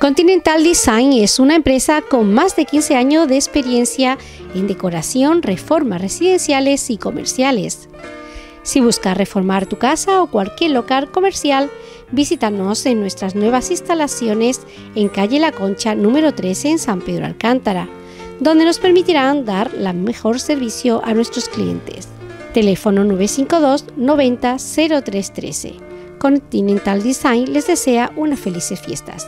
Continental Design es una empresa con más de 15 años de experiencia en decoración, reformas residenciales y comerciales. Si buscas reformar tu casa o cualquier local comercial, visítanos en nuestras nuevas instalaciones en calle La Concha número 13 en San Pedro Alcántara, donde nos permitirán dar el mejor servicio a nuestros clientes. Teléfono 952 90 0313. Continental Design les desea unas felices fiestas.